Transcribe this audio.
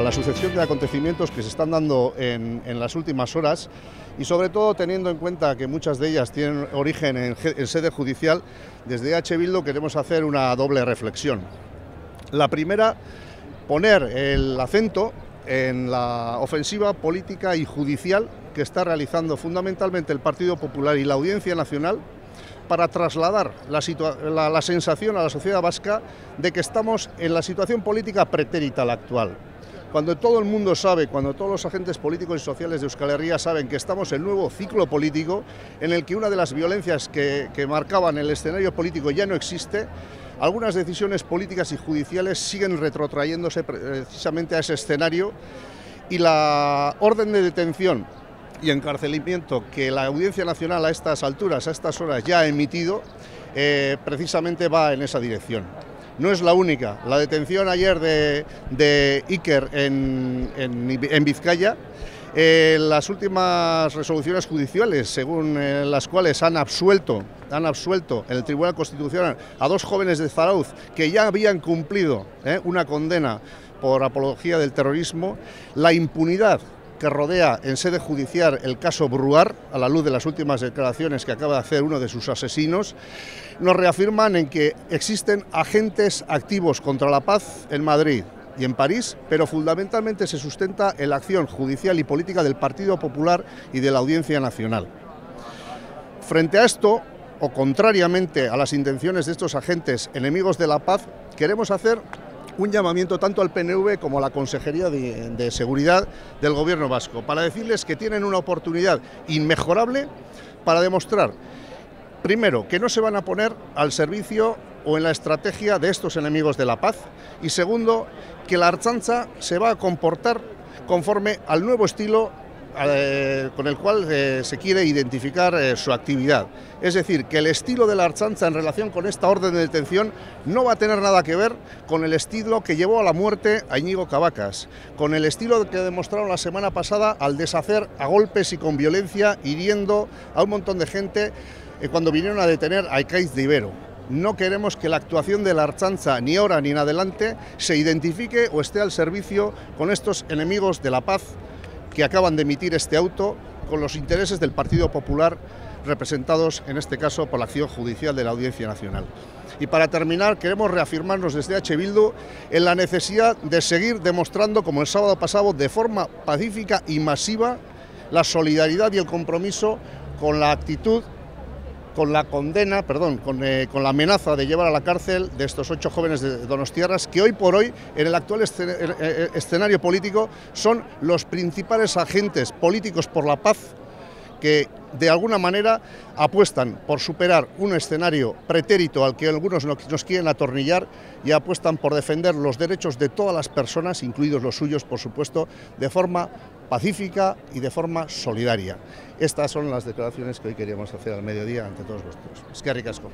la sucesión de acontecimientos que se están dando en, las últimas horas y sobre todo teniendo en cuenta que muchas de ellas tienen origen en, sede judicial, desde H. Bildo queremos hacer una doble reflexión. La primera, poner el acento en la ofensiva política y judicial que está realizando fundamentalmente el Partido Popular y la Audiencia Nacional para trasladar la, sensación a la sociedad vasca de que estamos en la situación política pretérita la actual. Cuando todo el mundo sabe, cuando todos los agentes políticos y sociales de Euskal Herria saben que estamos en nuevo ciclo político en el que una de las violencias que, marcaban el escenario político ya no existe, algunas decisiones políticas y judiciales siguen retrotrayéndose precisamente a ese escenario y la orden de detención y encarcelamiento que la Audiencia Nacional a estas alturas, a estas horas ya ha emitido, eh, precisamente va en esa dirección. No es la única. La detención ayer de, Iker en, Vizcaya, eh, las últimas resoluciones judiciales, según eh, las cuales han absuelto, han absuelto en el Tribunal Constitucional a dos jóvenes de Zarauz que ya habían cumplido una condena por apología del terrorismo, la impunidad que rodea en sede judicial el caso Bruar, a la luz de las últimas declaraciones que acaba de hacer uno de sus asesinos, nos reafirman en que existen agentes activos contra la paz en Madrid y en París, pero fundamentalmente se sustenta en la acción judicial y política del Partido Popular y de la Audiencia Nacional. Frente a esto, o contrariamente a las intenciones de estos agentes enemigos de la paz, queremos hacer un llamamiento tanto al PNV como a la Consejería de, Seguridad del Gobierno vasco para decirles que tienen una oportunidad inmejorable para demostrar, primero, que no se van a poner al servicio o en la estrategia de estos enemigos de la paz y segundo, que la Archanza se va a comportar conforme al nuevo estilo eh, con el cual eh, se quiere identificar eh, su actividad. Es decir, que el estilo de la Archancha en relación con esta orden de detención no va a tener nada que ver con el estilo que llevó a la muerte a Íñigo Cavacas, con el estilo que demostraron la semana pasada al deshacer a golpes y con violencia, hiriendo a un montón de gente cuando vinieron a detener a Icaiz de Ibero. No queremos que la actuación de la Archancha, ni ahora ni en adelante, se identifique o esté al servicio con estos enemigos de la paz que acaban de emitir este auto con los intereses del Partido Popular representados en este caso por la acción judicial de la Audiencia Nacional. Y para terminar, queremos reafirmarnos desde H. Bildu en la necesidad de seguir demostrando, como el sábado pasado, de forma pacífica y masiva, la solidaridad y el compromiso con la actitud con la condena, perdón, eh, con, la amenaza de llevar a la cárcel de estos ocho jóvenes de Donostierras que hoy por hoy, en el actual eh, eh, escenario político, son los principales agentes políticos por la paz que de alguna manera apuestan por superar un escenario pretérito al que algunos nos quieren atornillar y apuestan por defender los derechos de todas las personas, incluidos los suyos, por supuesto, de forma pacífica y de forma solidaria. Estas son las declaraciones que hoy queríamos hacer al mediodía ante todos vosotros. Es que ricasco.